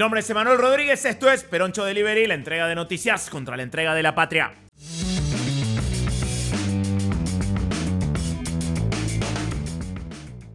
Mi nombre es Emanuel Rodríguez, esto es Peroncho Delivery, la entrega de noticias contra la entrega de la patria.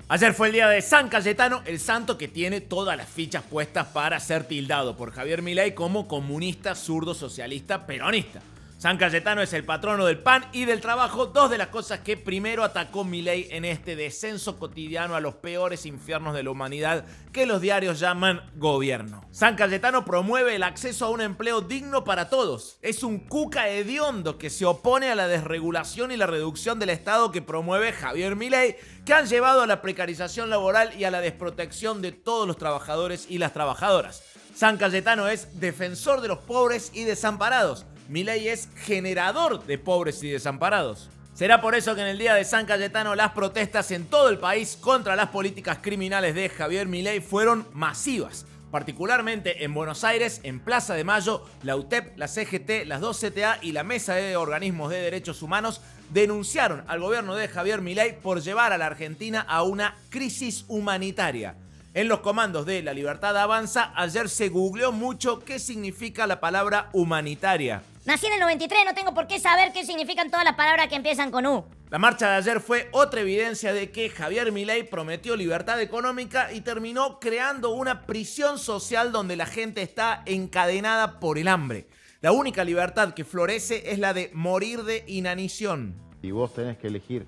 Ayer fue el día de San Cayetano, el santo que tiene todas las fichas puestas para ser tildado por Javier Milei como comunista, zurdo, socialista, peronista. San Cayetano es el patrono del pan y del trabajo, dos de las cosas que primero atacó Milei en este descenso cotidiano a los peores infiernos de la humanidad que los diarios llaman gobierno. San Cayetano promueve el acceso a un empleo digno para todos. Es un cuca hediondo que se opone a la desregulación y la reducción del Estado que promueve Javier Milei, que han llevado a la precarización laboral y a la desprotección de todos los trabajadores y las trabajadoras. San Cayetano es defensor de los pobres y desamparados Milei es generador de pobres y desamparados. Será por eso que en el día de San Cayetano las protestas en todo el país contra las políticas criminales de Javier Milei fueron masivas. Particularmente en Buenos Aires, en Plaza de Mayo, la UTEP, la CGT, las dos CTA y la Mesa de Organismos de Derechos Humanos denunciaron al gobierno de Javier Milei por llevar a la Argentina a una crisis humanitaria. En los comandos de La Libertad Avanza, ayer se googleó mucho qué significa la palabra humanitaria. Nací en el 93, no tengo por qué saber qué significan todas las palabras que empiezan con U. La marcha de ayer fue otra evidencia de que Javier Milei prometió libertad económica y terminó creando una prisión social donde la gente está encadenada por el hambre. La única libertad que florece es la de morir de inanición. Y vos tenés que elegir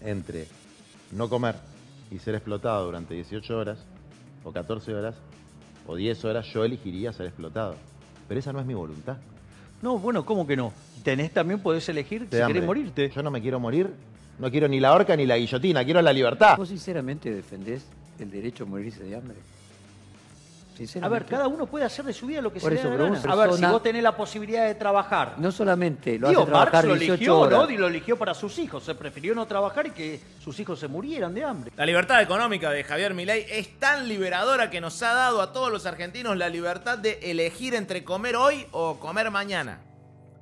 entre no comer y ser explotado durante 18 horas, o 14 horas, o 10 horas, yo elegiría ser explotado. Pero esa no es mi voluntad. No, bueno, ¿cómo que no? Tenés también, podés elegir si querés morirte. Yo no me quiero morir, no quiero ni la horca ni la guillotina, quiero la libertad. ¿Vos sinceramente defendés el derecho a morirse de hambre? A ver, cada uno puede hacer de su vida lo que se le dé A ver, si vos tenés la posibilidad de trabajar. No solamente lo hace trabajar lo 18 eligió, horas. ¿no? Y lo eligió para sus hijos. Se prefirió no trabajar y que sus hijos se murieran de hambre. La libertad económica de Javier Milei es tan liberadora que nos ha dado a todos los argentinos la libertad de elegir entre comer hoy o comer mañana.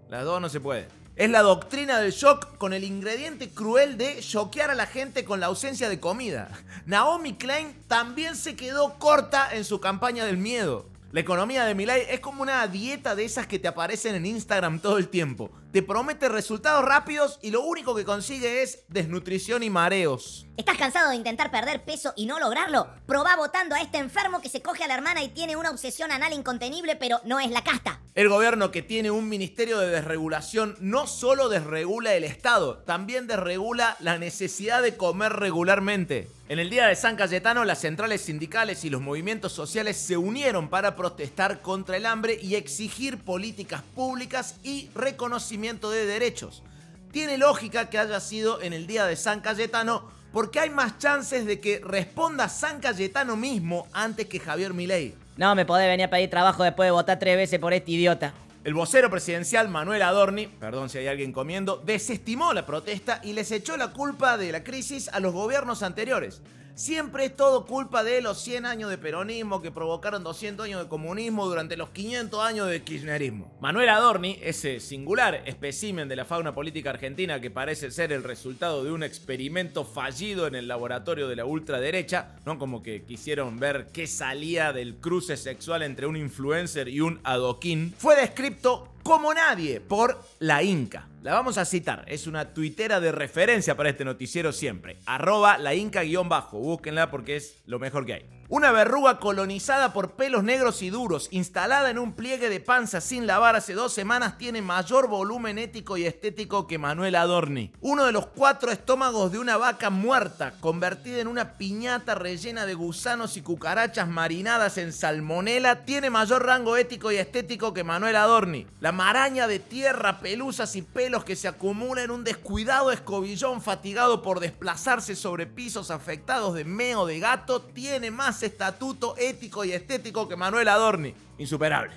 Las dos no se pueden. Es la doctrina del shock con el ingrediente cruel de choquear a la gente con la ausencia de comida. Naomi Klein también se quedó corta en su campaña del miedo. La economía de Milay es como una dieta de esas que te aparecen en Instagram todo el tiempo. Te promete resultados rápidos y lo único que consigue es desnutrición y mareos. ¿Estás cansado de intentar perder peso y no lograrlo? Probá votando a este enfermo que se coge a la hermana y tiene una obsesión anal incontenible, pero no es la casta. El gobierno que tiene un ministerio de desregulación no solo desregula el Estado, también desregula la necesidad de comer regularmente. En el día de San Cayetano, las centrales sindicales y los movimientos sociales se unieron para protestar contra el hambre y exigir políticas públicas y reconocimiento de derechos. Tiene lógica que haya sido en el día de San Cayetano porque hay más chances de que responda San Cayetano mismo antes que Javier Milei. No me podés venir a pedir trabajo después de votar tres veces por este idiota. El vocero presidencial Manuel Adorni, perdón si hay alguien comiendo, desestimó la protesta y les echó la culpa de la crisis a los gobiernos anteriores. Siempre es todo culpa de los 100 años de peronismo que provocaron 200 años de comunismo durante los 500 años de kirchnerismo. Manuel Adorni, ese singular espécimen de la fauna política argentina que parece ser el resultado de un experimento fallido en el laboratorio de la ultraderecha, ¿no? Como que quisieron ver qué salía del cruce sexual entre un influencer y un adoquín, fue descrito como nadie por la Inca. La vamos a citar, es una tuitera de referencia para este noticiero siempre. Arroba la Inca-bajo, búsquenla porque es lo mejor que hay. Una verruga colonizada por pelos negros y duros, instalada en un pliegue de panza sin lavar hace dos semanas, tiene mayor volumen ético y estético que Manuel Adorni. Uno de los cuatro estómagos de una vaca muerta, convertida en una piñata rellena de gusanos y cucarachas marinadas en salmonela, tiene mayor rango ético y estético que Manuel Adorni. La maraña de tierra, pelusas y pelos que se acumula en un descuidado escobillón fatigado por desplazarse sobre pisos afectados de meo de gato, tiene más estatuto ético y estético que Manuel Adorni. Insuperable.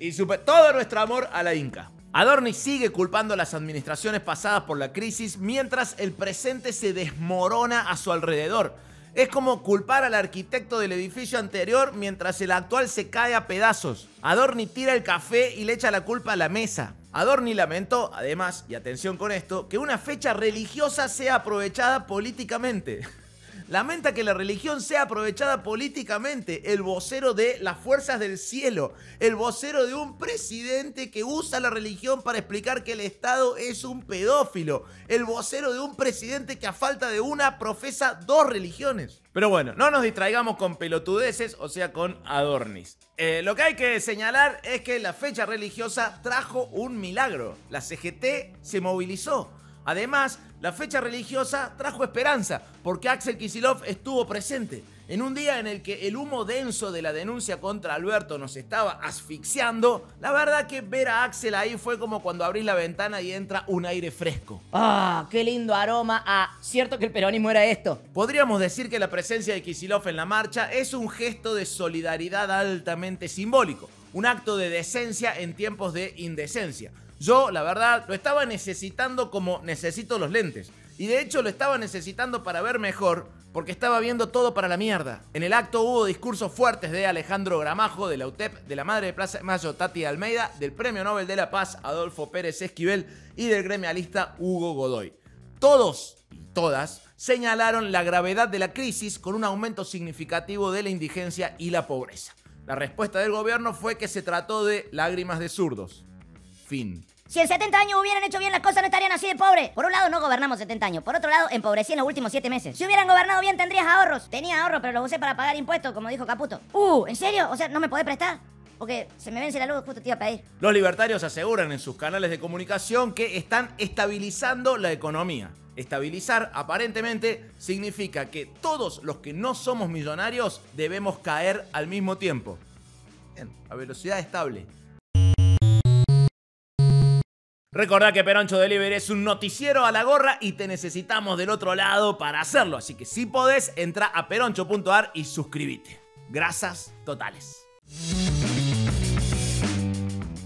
Y todo nuestro amor a la Inca. Adorni sigue culpando a las administraciones pasadas por la crisis mientras el presente se desmorona a su alrededor. Es como culpar al arquitecto del edificio anterior mientras el actual se cae a pedazos. Adorni tira el café y le echa la culpa a la mesa. Adorni lamentó, además, y atención con esto, que una fecha religiosa sea aprovechada políticamente. lamenta que la religión sea aprovechada políticamente. El vocero de las fuerzas del cielo, el vocero de un presidente que usa la religión para explicar que el Estado es un pedófilo, el vocero de un presidente que a falta de una profesa dos religiones. Pero bueno, no nos distraigamos con pelotudeces, o sea, con adornis. Eh, lo que hay que señalar es que la fecha religiosa trajo un milagro. La CGT se movilizó. Además, la fecha religiosa trajo esperanza, porque Axel Kisilov estuvo presente. En un día en el que el humo denso de la denuncia contra Alberto nos estaba asfixiando, la verdad que ver a Axel ahí fue como cuando abrís la ventana y entra un aire fresco. ¡Ah! ¡Qué lindo aroma! Ah, cierto que el peronismo era esto. Podríamos decir que la presencia de Kisilov en la marcha es un gesto de solidaridad altamente simbólico, un acto de decencia en tiempos de indecencia. Yo, la verdad, lo estaba necesitando como necesito los lentes. Y de hecho lo estaba necesitando para ver mejor, porque estaba viendo todo para la mierda. En el acto hubo discursos fuertes de Alejandro Gramajo, de la UTEP, de la madre de Plaza de Mayo Tati Almeida, del Premio Nobel de la Paz Adolfo Pérez Esquivel y del gremialista Hugo Godoy. Todos y todas señalaron la gravedad de la crisis con un aumento significativo de la indigencia y la pobreza. La respuesta del gobierno fue que se trató de lágrimas de zurdos. Fin. Si en 70 años hubieran hecho bien las cosas, no estarían así de pobres. Por un lado, no gobernamos 70 años. Por otro lado, empobrecí en los últimos 7 meses. Si hubieran gobernado bien, tendrías ahorros. Tenía ahorros, pero los usé para pagar impuestos, como dijo Caputo. Uh, ¿en serio? O sea, ¿no me podés prestar? Porque se me vence la luz, justo te iba a pedir. Los libertarios aseguran en sus canales de comunicación que están estabilizando la economía. Estabilizar, aparentemente, significa que todos los que no somos millonarios debemos caer al mismo tiempo. Bien, a velocidad estable. Recordá que Peroncho Delivery es un noticiero a la gorra y te necesitamos del otro lado para hacerlo. Así que si podés, entra a peroncho.ar y suscríbete. Grasas totales.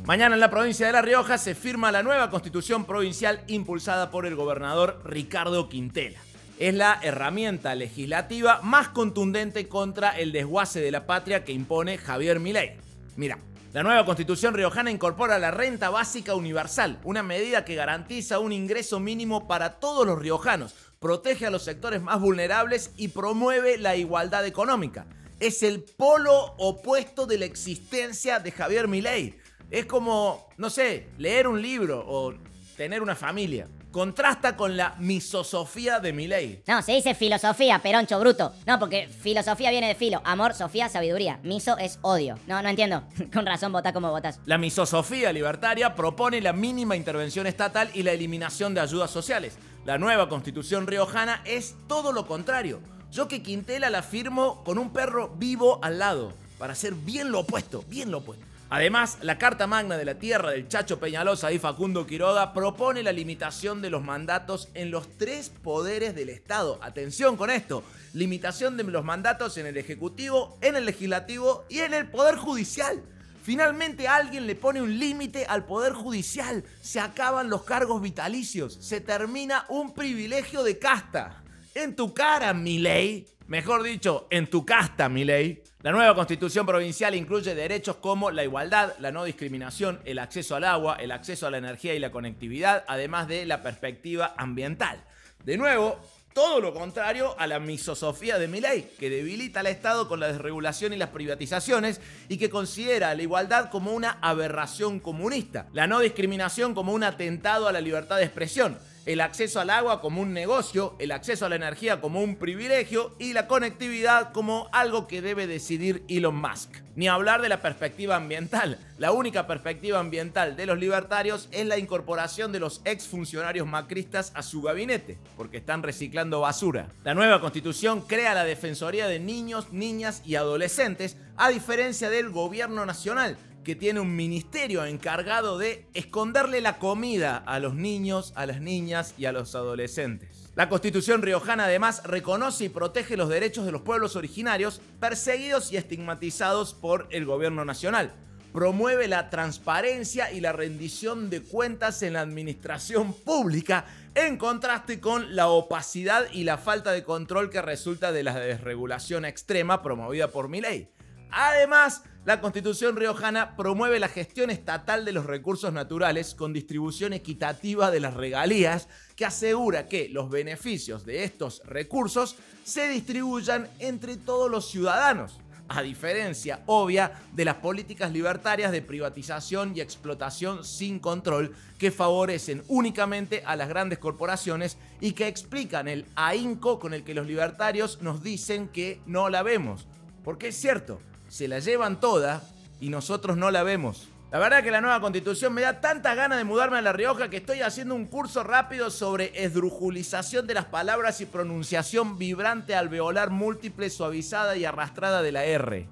Mañana en la provincia de La Rioja se firma la nueva constitución provincial impulsada por el gobernador Ricardo Quintela. Es la herramienta legislativa más contundente contra el desguace de la patria que impone Javier Milei. Mira, la nueva constitución riojana incorpora la renta básica universal, una medida que garantiza un ingreso mínimo para todos los riojanos, protege a los sectores más vulnerables y promueve la igualdad económica. Es el polo opuesto de la existencia de Javier Milei. Es como, no sé, leer un libro o tener una familia contrasta con la misosofía de Milei. No, se dice filosofía, peroncho bruto. No, porque filosofía viene de filo. Amor, sofía, sabiduría. Miso es odio. No, no entiendo. con razón vota como votas. La misosofía libertaria propone la mínima intervención estatal y la eliminación de ayudas sociales. La nueva constitución riojana es todo lo contrario. Yo que Quintela la firmo con un perro vivo al lado, para hacer bien lo opuesto, bien lo opuesto. Además, la Carta Magna de la Tierra del Chacho Peñalosa y Facundo Quiroga propone la limitación de los mandatos en los tres poderes del Estado. Atención con esto, limitación de los mandatos en el Ejecutivo, en el Legislativo y en el Poder Judicial. Finalmente alguien le pone un límite al Poder Judicial. Se acaban los cargos vitalicios. Se termina un privilegio de casta. En tu cara, mi ley. Mejor dicho, en tu casta, mi ley. La nueva constitución provincial incluye derechos como la igualdad, la no discriminación, el acceso al agua, el acceso a la energía y la conectividad, además de la perspectiva ambiental. De nuevo, todo lo contrario a la misosofía de Milei, que debilita al Estado con la desregulación y las privatizaciones y que considera la igualdad como una aberración comunista, la no discriminación como un atentado a la libertad de expresión, el acceso al agua como un negocio, el acceso a la energía como un privilegio y la conectividad como algo que debe decidir Elon Musk. Ni hablar de la perspectiva ambiental. La única perspectiva ambiental de los libertarios es la incorporación de los exfuncionarios macristas a su gabinete, porque están reciclando basura. La nueva constitución crea la Defensoría de Niños, Niñas y Adolescentes, a diferencia del gobierno nacional, que tiene un ministerio encargado de esconderle la comida a los niños, a las niñas y a los adolescentes. La Constitución riojana además reconoce y protege los derechos de los pueblos originarios perseguidos y estigmatizados por el gobierno nacional. Promueve la transparencia y la rendición de cuentas en la administración pública, en contraste con la opacidad y la falta de control que resulta de la desregulación extrema promovida por mi ley Además, la constitución riojana promueve la gestión estatal de los recursos naturales con distribución equitativa de las regalías que asegura que los beneficios de estos recursos se distribuyan entre todos los ciudadanos a diferencia obvia de las políticas libertarias de privatización y explotación sin control que favorecen únicamente a las grandes corporaciones y que explican el ahínco con el que los libertarios nos dicen que no la vemos. Porque es cierto, se la llevan toda y nosotros no la vemos. La verdad que la nueva constitución me da tanta ganas de mudarme a La Rioja que estoy haciendo un curso rápido sobre esdrujulización de las palabras y pronunciación vibrante alveolar múltiple suavizada y arrastrada de la R.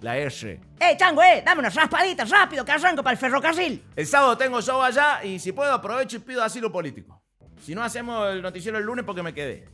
La R. ¡Eh, chango, eh! Dame unas raspaditas rápido que arranco para el ferrocarril. El sábado tengo show allá y si puedo aprovecho y pido asilo político. Si no hacemos el noticiero el lunes porque me quedé.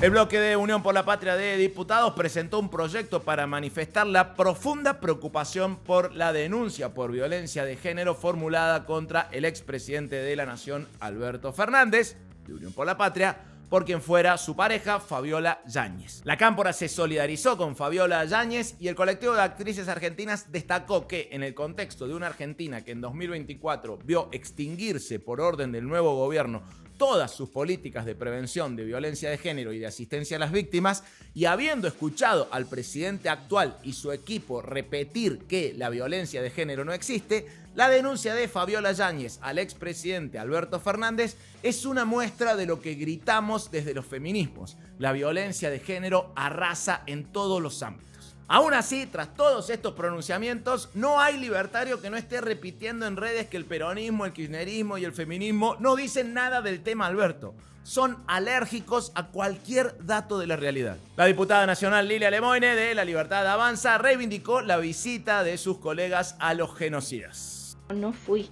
El bloque de Unión por la Patria de Diputados presentó un proyecto para manifestar la profunda preocupación por la denuncia por violencia de género formulada contra el expresidente de la Nación, Alberto Fernández, de Unión por la Patria, por quien fuera su pareja, Fabiola Yáñez. La Cámpora se solidarizó con Fabiola Yáñez y el colectivo de actrices argentinas destacó que en el contexto de una Argentina que en 2024 vio extinguirse por orden del nuevo gobierno todas sus políticas de prevención de violencia de género y de asistencia a las víctimas, y habiendo escuchado al presidente actual y su equipo repetir que la violencia de género no existe, la denuncia de Fabiola Yáñez al expresidente Alberto Fernández es una muestra de lo que gritamos desde los feminismos. La violencia de género arrasa en todos los ámbitos. Aún así, tras todos estos pronunciamientos, no hay libertario que no esté repitiendo en redes que el peronismo, el kirchnerismo y el feminismo no dicen nada del tema Alberto. Son alérgicos a cualquier dato de la realidad. La diputada nacional Lilia Lemoine de La Libertad Avanza reivindicó la visita de sus colegas a los genocidas. No fui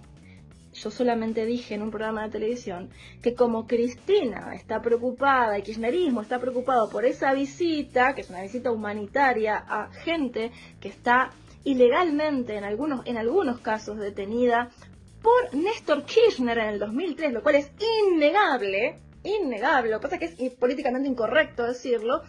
yo solamente dije en un programa de televisión que como Cristina está preocupada y Kirchnerismo está preocupado por esa visita, que es una visita humanitaria a gente que está ilegalmente en algunos, en algunos casos detenida por Néstor Kirchner en el 2003, lo cual es innegable, innegable, lo que pasa es que es políticamente incorrecto decirlo,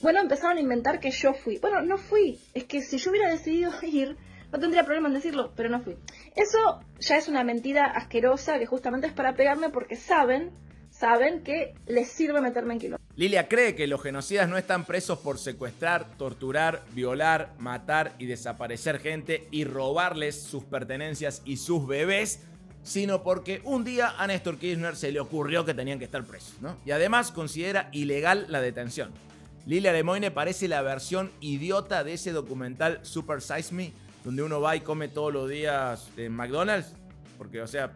bueno, empezaron a inventar que yo fui. Bueno, no fui, es que si yo hubiera decidido ir, no tendría problema en decirlo, pero no fui. Eso ya es una mentira asquerosa que justamente es para pegarme porque saben, saben que les sirve meterme en kilo. Lilia cree que los genocidas no están presos por secuestrar, torturar, violar, matar y desaparecer gente y robarles sus pertenencias y sus bebés, sino porque un día a Néstor Kirchner se le ocurrió que tenían que estar presos, ¿no? Y además considera ilegal la detención. Lilia Lemoyne parece la versión idiota de ese documental Super Size Me, donde uno va y come todos los días en McDonald's, porque, o sea,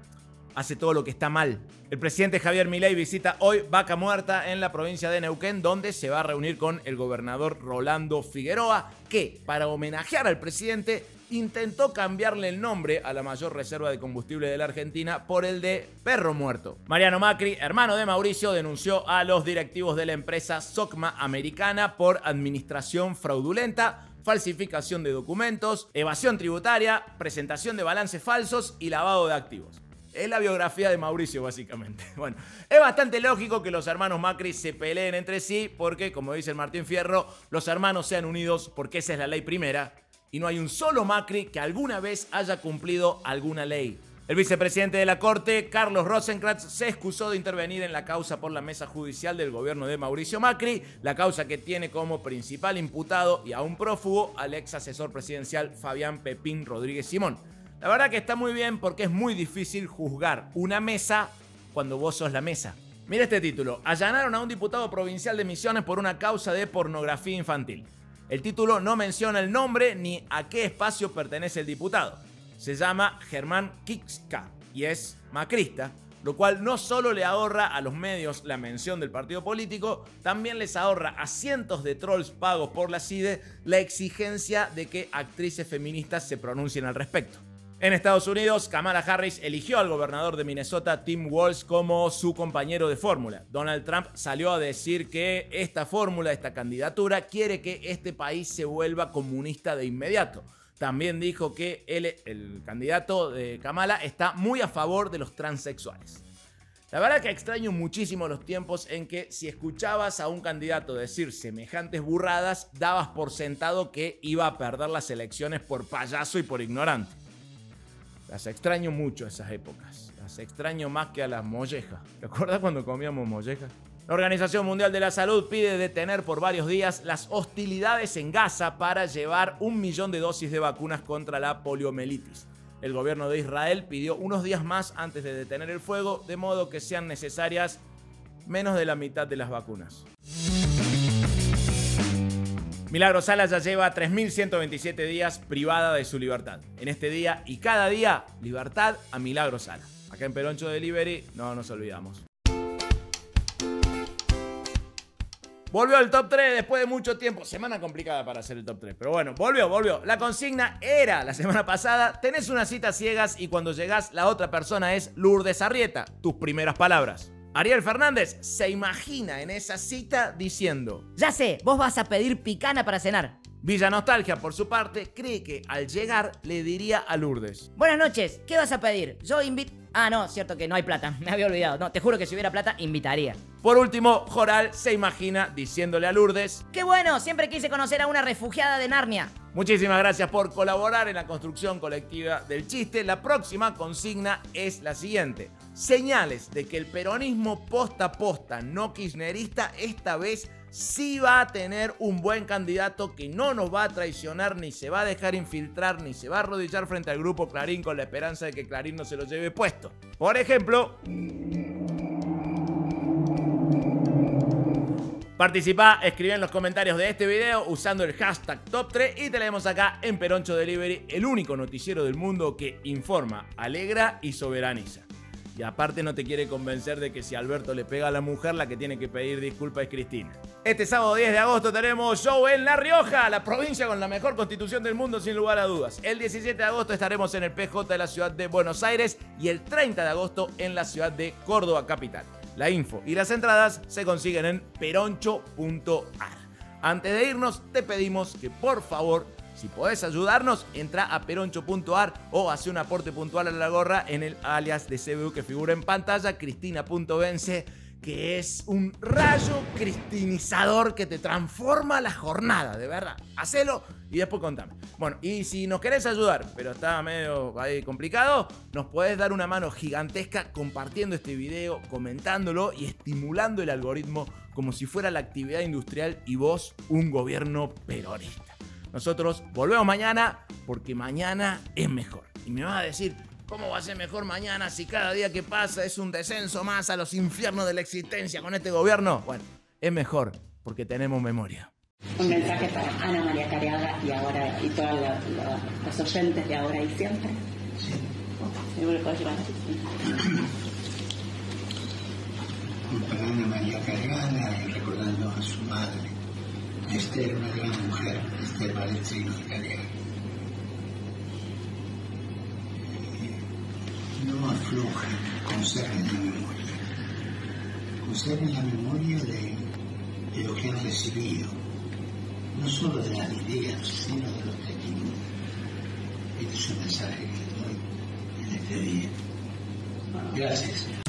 hace todo lo que está mal. El presidente Javier Milei visita hoy Vaca Muerta en la provincia de Neuquén, donde se va a reunir con el gobernador Rolando Figueroa, que, para homenajear al presidente, intentó cambiarle el nombre a la mayor reserva de combustible de la Argentina por el de Perro Muerto. Mariano Macri, hermano de Mauricio, denunció a los directivos de la empresa Socma Americana por administración fraudulenta falsificación de documentos, evasión tributaria, presentación de balances falsos y lavado de activos. Es la biografía de Mauricio, básicamente. Bueno, es bastante lógico que los hermanos Macri se peleen entre sí, porque, como dice el Martín Fierro, los hermanos sean unidos porque esa es la ley primera, y no hay un solo Macri que alguna vez haya cumplido alguna ley. El vicepresidente de la Corte, Carlos Rosenkrantz, se excusó de intervenir en la causa por la mesa judicial del gobierno de Mauricio Macri, la causa que tiene como principal imputado y aún prófugo al ex asesor presidencial Fabián Pepín Rodríguez Simón. La verdad que está muy bien porque es muy difícil juzgar una mesa cuando vos sos la mesa. Mira este título. Allanaron a un diputado provincial de Misiones por una causa de pornografía infantil. El título no menciona el nombre ni a qué espacio pertenece el diputado se llama Germán Kixka y es macrista, lo cual no solo le ahorra a los medios la mención del partido político, también les ahorra a cientos de trolls pagos por la CIDE la exigencia de que actrices feministas se pronuncien al respecto. En Estados Unidos, Kamala Harris eligió al gobernador de Minnesota, Tim Walz, como su compañero de fórmula. Donald Trump salió a decir que esta fórmula, esta candidatura, quiere que este país se vuelva comunista de inmediato. También dijo que él, el candidato de Kamala está muy a favor de los transexuales. La verdad que extraño muchísimo los tiempos en que si escuchabas a un candidato decir semejantes burradas, dabas por sentado que iba a perder las elecciones por payaso y por ignorante. Las extraño mucho esas épocas. Las extraño más que a las mollejas. ¿Recuerdas cuando comíamos mollejas? La Organización Mundial de la Salud pide detener por varios días las hostilidades en Gaza para llevar un millón de dosis de vacunas contra la poliomielitis. El gobierno de Israel pidió unos días más antes de detener el fuego, de modo que sean necesarias menos de la mitad de las vacunas. Milagro Sala ya lleva 3.127 días privada de su libertad. En este día y cada día, libertad a Milagro Sala. Acá en Peroncho Delivery no nos olvidamos. Volvió al top 3 después de mucho tiempo. Semana complicada para hacer el top 3. Pero bueno, volvió, volvió. La consigna era la semana pasada: tenés una cita ciegas y cuando llegás, la otra persona es Lourdes Arrieta. Tus primeras palabras. Ariel Fernández se imagina en esa cita diciendo: Ya sé, vos vas a pedir picana para cenar. Villa Nostalgia, por su parte, cree que al llegar le diría a Lourdes: Buenas noches, ¿qué vas a pedir? Yo invito. Ah, no, cierto que no hay plata. Me había olvidado. No, te juro que si hubiera plata, invitaría. Por último, Joral se imagina diciéndole a Lourdes: ¡Qué bueno! Siempre quise conocer a una refugiada de Narnia. Muchísimas gracias por colaborar en la construcción colectiva del chiste. La próxima consigna es la siguiente. Señales de que el peronismo posta posta no kirchnerista esta vez sí va a tener un buen candidato que no nos va a traicionar, ni se va a dejar infiltrar, ni se va a arrodillar frente al grupo Clarín con la esperanza de que Clarín no se lo lleve puesto. Por ejemplo... Participa, escribe en los comentarios de este video usando el hashtag top3 y te acá en Peroncho Delivery, el único noticiero del mundo que informa, alegra y soberaniza. Y aparte no te quiere convencer de que si Alberto le pega a la mujer, la que tiene que pedir disculpas es Cristina. Este sábado 10 de agosto tenemos show en La Rioja, la provincia con la mejor constitución del mundo sin lugar a dudas. El 17 de agosto estaremos en el PJ de la ciudad de Buenos Aires y el 30 de agosto en la ciudad de Córdoba capital. La info y las entradas se consiguen en peroncho.ar. Antes de irnos, te pedimos que por favor si podés ayudarnos, entra a peroncho.ar o hace un aporte puntual a la gorra en el alias de CBU que figura en pantalla, cristina.vence, que es un rayo cristinizador que te transforma la jornada, de verdad. Hacelo y después contame. Bueno, y si nos querés ayudar, pero está medio complicado, nos podés dar una mano gigantesca compartiendo este video, comentándolo y estimulando el algoritmo como si fuera la actividad industrial y vos un gobierno peronista. Nosotros volvemos mañana porque mañana es mejor. Y me vas a decir, ¿cómo va a ser mejor mañana si cada día que pasa es un descenso más a los infiernos de la existencia con este gobierno? Bueno, es mejor porque tenemos memoria. Un mensaje para Ana María Cariaga y ahora y todos los oyentes de ahora y siempre. Sí. Para Ana María Cariaga y recordando a su madre Esther, una gran mujer, Valencino de Calera. No aflojen, conserven la memoria. Conserven la memoria de, de, lo que han recibido, no solo de las ideas, sino de los testimonios. Este es un mensaje que doy en este día. Gracias.